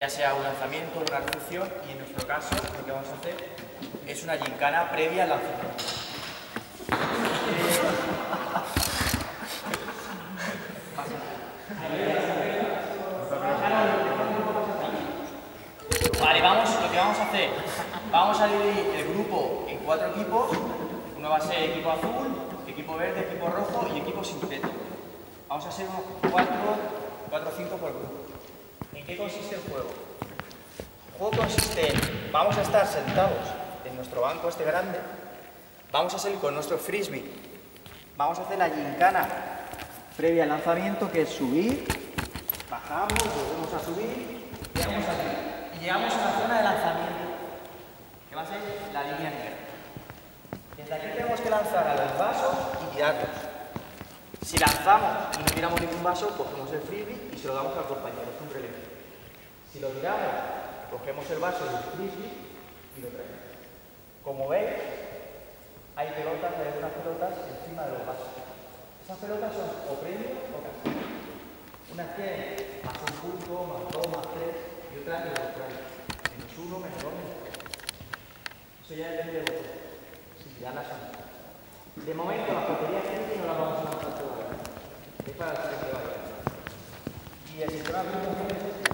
ya sea un lanzamiento, una recepción y en nuestro caso lo que vamos a hacer es una gincana previa al lanzamiento. Vale, vamos, lo que vamos a hacer, vamos a dividir el grupo en cuatro equipos, uno va a ser equipo azul, equipo verde, equipo rojo y equipo sintético. Vamos a hacer unos cuatro, cuatro o cinco por grupo. ¿En qué consiste el juego? El juego consiste en, vamos a estar sentados en nuestro banco este grande, vamos a salir con nuestro frisbee, vamos a hacer la gincana previa al lanzamiento que es subir, bajamos, volvemos a subir, llegamos aquí y llegamos a la zona de lanzamiento, que va a ser la línea negra. Desde aquí tenemos que lanzar a los vasos y tirarlos. Si lanzamos y no tiramos ningún vaso, cogemos el frisbee y se lo damos al compañero, es un relevo. Si lo tiramos, cogemos el vaso del frisbee y lo traemos. Como veis, hay pelotas, hay unas pelotas encima de los vasos. Esas pelotas son o premios o casas. Unas que más un punto, más dos, más tres, y otras que lo traen. Menos uno, menos dos, menos tres. Eso ya depende de vosotros. Si tirarlas a De momento, las baterías que no las vamos a usar tanto. Es para el siguiente baile. Y el sistema de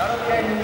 Okay.